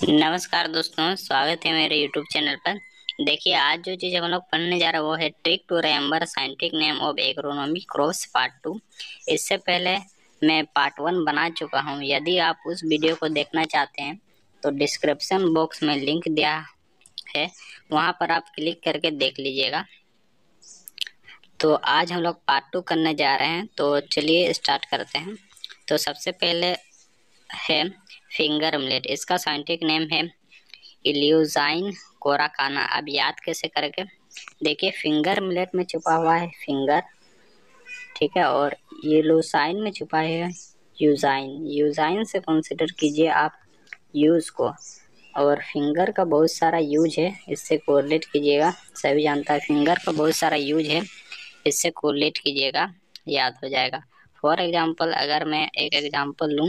नमस्कार दोस्तों, स्वागत है मेरे यूट्यूब चैनल पर। देखिए, आज जो चीज़ हम लोग पढ़ने जा रहे हैं, वो है trick to remember scientific name of agronomy crops part two इससे पहले मैं पार्ट वन बना चुका हूँ। यदि आप उस वीडियो को देखना चाहते हैं तो डिस्क्रिप्शन बॉक्स में लिंक दिया है। वहाँ पर आप क्लिक करके देख लीजिएगा। तो आज हम लोग पार्ट टू करने जा रहे हैं। तो चलिए स्टार्ट करते हैं। तो सबसे पहले है फिंगर अमलेट इसका साइंटिफिक नेम है इल्यूजाइन कोराकाना अब याद कैसे करके देखिए फिंगर मिलेट में छुपा हुआ है फिंगर ठीक है, और ये येलोसाइन में छुपा है यूजाइन यूजाइन से कंसिडर कीजिए आप यूज़ को, और फिंगर का बहुत सारा यूज़ है, इससे कोरिलेट कीजिएगा। सभी जानता है फिंगर का बहुत सारा यूज़ है, इससे कोरिलेट कीजिएगा, याद हो जाएगा। फॉर एग्जांपल अगर मैं एक एग्जांपल लूँ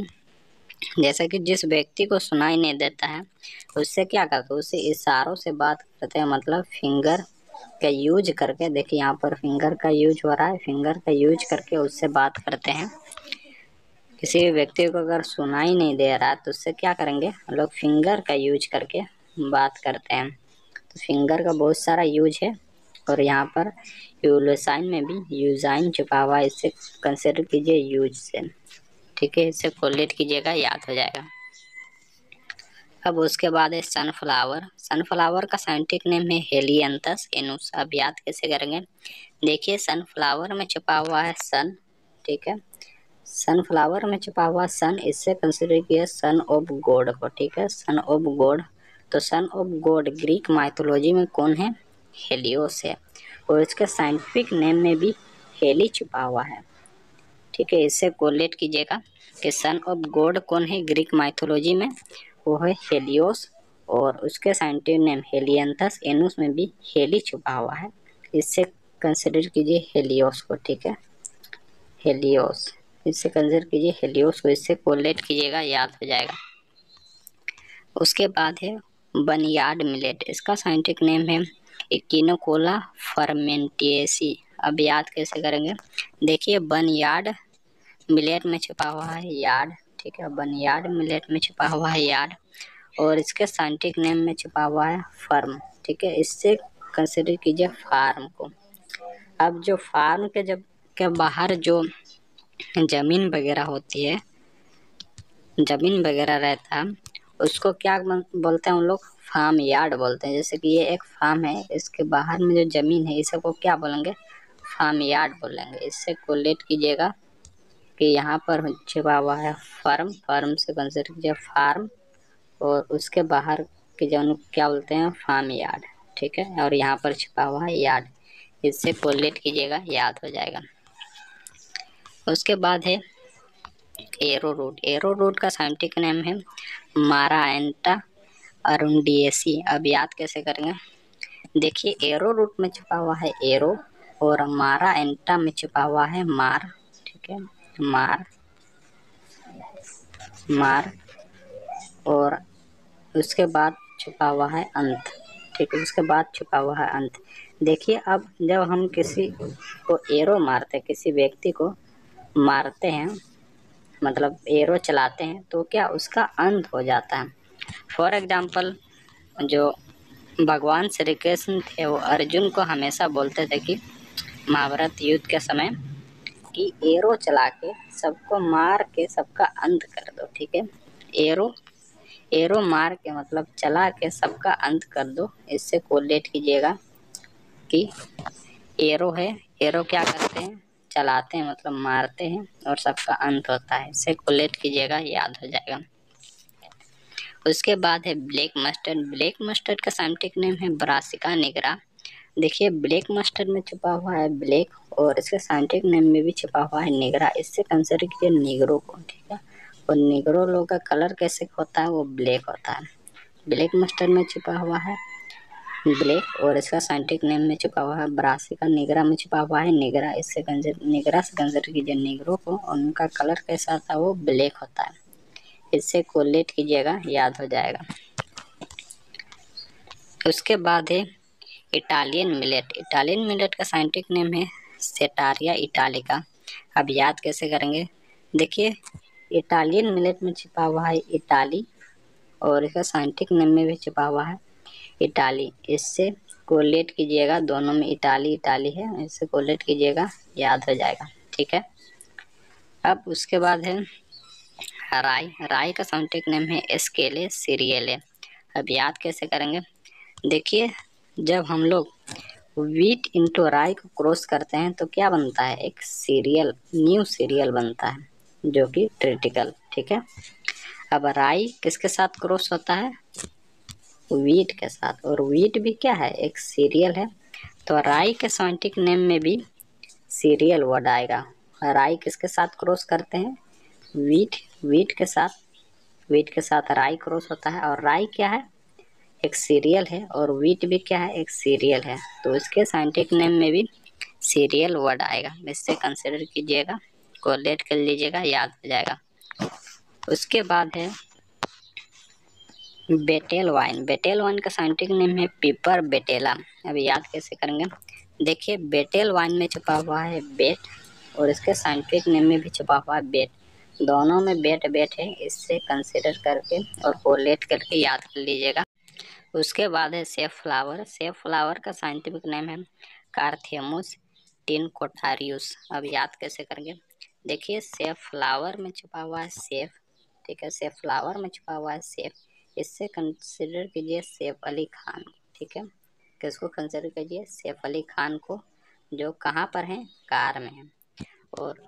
जैसे कि जिस व्यक्ति को सुनाई नहीं देता है, उससे क्या करते उससे इशारों से बात करते हैं मतलब फिंगर का यूज़ करके। देखिए, यहाँ पर फिंगर का यूज़ हो रहा है। फिंगर का यूज़ करके उससे बात करते हैं। किसी भी व्यक्ति को अगर सुनाई नहीं दे रहा है तो उससे क्या करेंगे? हम लोग फिंगर का यूज़ करके बात करते हैं। तो फिंगर का बहुत सारा यूज़ है। और यहाँ पर यूलोसाइन में भी यूजाइन छुपा हुआ है। इससे कंसिडर कीजिए यूज़ से ठीक है, इसे कोलेट कीजिएगा, याद हो जाएगा। अब उसके बाद है सनफ्लावर सनफ्लावर का साइंटिफिक नेम है हेलियंथस एनुस अब याद कैसे करेंगे? देखिए सनफ्लावर में छुपा हुआ है सन ठीक है? सनफ्लावर में छुपा हुआ सन इससे कंसिडर किया सन ऑफ़ गॉड को, ठीक है? सन ऑफ़ गॉड तो son of God Greek mythology में कौन है? हेलियोस है। और इसके साइंटिफिक नेम में भी हेली छुपा हुआ है। ठीक है इससे कोलेट कीजिएगा। कि सन ऑफ़ गॉड कौन है? ग्रीक माइथोलॉजी में। वो है हेलियोस और उसके साइंटिफिक नेम हेलियंथस। एनुस में भी हेली छुपा हुआ है। इससे कंसिडर कीजिए हेलियोस को, ठीक है? हेलियोस। इससे कंसिडर कीजिए हेलियोस को। इससे कोलेट कीजिएगा, याद हो जाएगा। उसके बाद है बनियाड मिलेट। इसका साइंटिफिक नेम है इकिनोकोला फर्मेंटिएसी अब याद कैसे करेंगे? देखिए बन यार्ड मिलेट में छुपा हुआ है यार्ड ठीक है? बन यार्ड मिलेट में छुपा हुआ है यार्ड और इसके साइंटिफिक नेम में छुपा हुआ है फर्म ठीक है? इससे कंसिडर कीजिए फार्म को। अब जो फार्म के जब के बाहर जो ज़मीन वगैरह होती है, ज़मीन वगैरह रहता है, उसको क्या बोलते हैं उन लोग? फार्म यार्ड बोलते हैं। जैसे कि ये एक फार्म है, इसके बाहर में जो ज़मीन है, इसे को क्या बोलेंगे? फार्म यार्ड बोलेंगे। इससे कोलेट कीजिएगा कि यहाँ पर छिपा हुआ है फार्म। फार्म से कंसिडर कीजिए फार्म। और उसके बाहर के जो क्या बोलते हैं, फार्म यार्ड। ठीक है? और यहाँ पर छिपा हुआ है यार्ड। इससे कोलेट कीजिएगा, याद हो जाएगा। उसके बाद है एरो रूट एरो रूट का साइंटिफिक नेम है मारा एंटा अरुंडियसी अब याद कैसे करेंगे? देखिए, एरो रूट में छुपा हुआ है एरो। और मारा एंटा में छुपा हुआ है मार, ठीक है? मार मार, और उसके बाद छुपा हुआ है अंत, ठीक है? उसके बाद छुपा हुआ है अंत। देखिए, अब जब हम किसी को एरो मारते हैं, किसी व्यक्ति को मारते हैं मतलब एरो चलाते हैं तो क्या उसका अंत हो जाता है? फॉर एग्जांपल जो भगवान श्री कृष्ण थे, वो अर्जुन को हमेशा बोलते थे कि महाभारत युद्ध के समय कि एरो चला के सबको मार के सबका अंत कर दो, ठीक है? एरो एरो मार के मतलब चला के सबका अंत कर दो। इससे कोलेट कीजिएगा कि एरो है। एरो क्या करते हैं? चलाते हैं मतलब मारते हैं और सबका अंत होता है। इससे कोलेट कीजिएगा, याद हो जाएगा। उसके बाद है ब्लैक मस्टर्ड। ब्लैक मस्टर्ड का साइंटिफिक नेम है ब्रासिका निगरा। देखिए, ब्लैक मस्टर्ड में छुपा हुआ है ब्लैक और इसके साइंटिफिक नेम में भी छुपा हुआ है निगरा। इससे कंसिडर कीजिए निगरों को, ठीक है? और निगरों लोगों का कलर कैसे होता है, वो ब्लैक होता है। ब्लैक मस्टर्ड में छुपा हुआ है ब्लैक और इसका साइंटिफिक नेम में छुपा हुआ है ब्रासिका निगरा में छुपा हुआ है निगरा। इससे निगरा से कंसिडर कीजिए निगरों को और उनका कलर कैसा था वो ब्लैक होता है। इससे कोलेट कीजिएगा, याद हो जाएगा। उसके बाद है इटालियन मिलेट। इटालियन मिलेट का साइंटिफिक नेम है सेटारिया इटालिका अब याद कैसे करेंगे? देखिए, इटालियन मिलेट में छिपा हुआ है इटाली और इसका साइंटिफिक नेम में भी छिपा हुआ है इटाली। इससे कोलेट कीजिएगा, दोनों में इटाली इटाली है, इससे कोलेट कीजिएगा, याद हो जाएगा, ठीक है? अब उसके बाद है राई राई का साइंटिफिक नेम है एस्केले सीरियल अब याद कैसे करेंगे? देखिए जब हम लोग वीट इंटू राई को क्रॉस करते हैं तो क्या बनता है? एक सीरियल न्यू सीरियल बनता है, जो कि क्रिटिकल ठीक है? अब राई किसके साथ क्रॉस होता है? वीट के साथ। और वीट भी क्या है? एक सीरियल है। तो राई के साइंटिक नेम में भी सीरियल वर्ड आएगा। राई किसके साथ क्रॉस करते हैं? वीट वीट के साथ। वीट के साथ राई क्रॉस होता है। और राई क्या है? एक सीरियल है और वीट भी क्या है, एक सीरियल है। तो इसके साइंटिफिक नेम में भी सीरियल वर्ड आएगा। इससे कंसिडर कीजिएगा कोलेट कर लीजिएगा, याद हो जाएगा। उसके बाद है बेटेल वाइन बेटेल वाइन का साइंटिफिक नेम है पीपर बेटेला अब याद कैसे करेंगे? देखिए बेटेल वाइन में छुपा हुआ है बेट और इसके साइंटिफिक नेम में भी छुपा हुआ है बेट दोनों में बेट बेट है, इससे कंसिडर करके और कोलेट करके याद कर लीजिएगा। उसके बाद है सेफ़ फ्लावर। सेफ़ फ्लावर का साइंटिफिक नेम है कार्थेमोस टिन कोटारियस अब याद कैसे करेंगे? देखिए, सेफ़ फ्लावर में छुपा हुआ है सेफ़, ठीक है? सेफ़ फ्लावर में छुपा हुआ है सेफ़। इससे कंसिडर कीजिए सेफ़ अली खान, ठीक है? किसको कंसिडर कीजिए? सेफ़ अली खान को, जो कहाँ पर हैं? कार में हैं। और,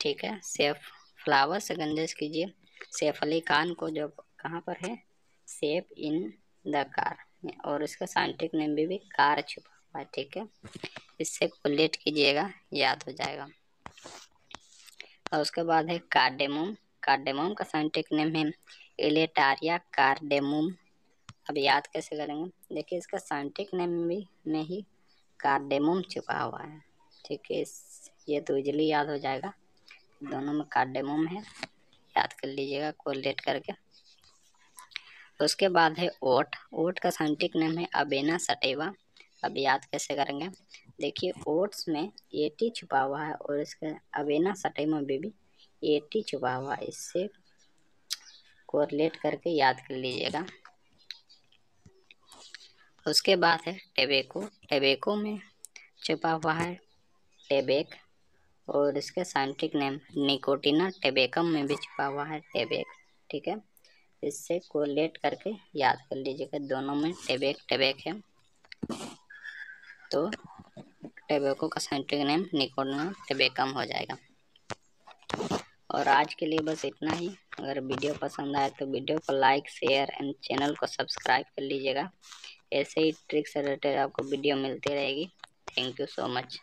ठीक है? सेफ़ फ्लावर से गंजेश कीजिए। सेफ़ अली खान को जो कहाँ पर है? Safe in the car. और इसका साइंटिफिक नेम भी, भी कार छुपा हुआ है ठीक है? इससे कोलेट कीजिएगा याद हो जाएगा। और उसके बाद है कार्डेमोम कार्डेमोम का साइंटिफिक नेम है एलेटारिया कार्डेमोम अब याद कैसे करेंगे? देखिए इसका साइंटिफिक नेम भी में ही कार्डेमोम छुपा हुआ है ठीक है? ये तो इजली याद हो जाएगा। दोनों में कार्डेमोम है। याद कर लीजिएगा कोलेट करके। उसके बाद है ओट। ओट का साइंटिफिक नेम है अबेना सटेवा। अब याद कैसे करेंगे? देखिए, ओट्स में एटी छुपा हुआ है और इसके अबेना सटेमा में भी एटी छुपा हुआ है। इससे कोरिलेट करके याद कर लीजिएगा। उसके बाद है टेबेको। टेबेको में छुपा हुआ है टेबेक और इसके साइंटिफिक नेम निकोटिना। टेबेकम में भी छुपा हुआ है टेबेक। ठीक है? इससे कोलेट करके याद कर लीजिएगा, दोनों में टेबेक टेबेक है। तो टेबेको का साइंटिफिक नेम निकोडना टेबेकम हो जाएगा। और आज के लिए बस इतना ही। अगर वीडियो पसंद आए तो वीडियो को लाइक शेयर एंड चैनल को सब्सक्राइब कर लीजिएगा। ऐसे ही ट्रिक्स रिलेटेड आपको वीडियो मिलती रहेगी। Thank you so much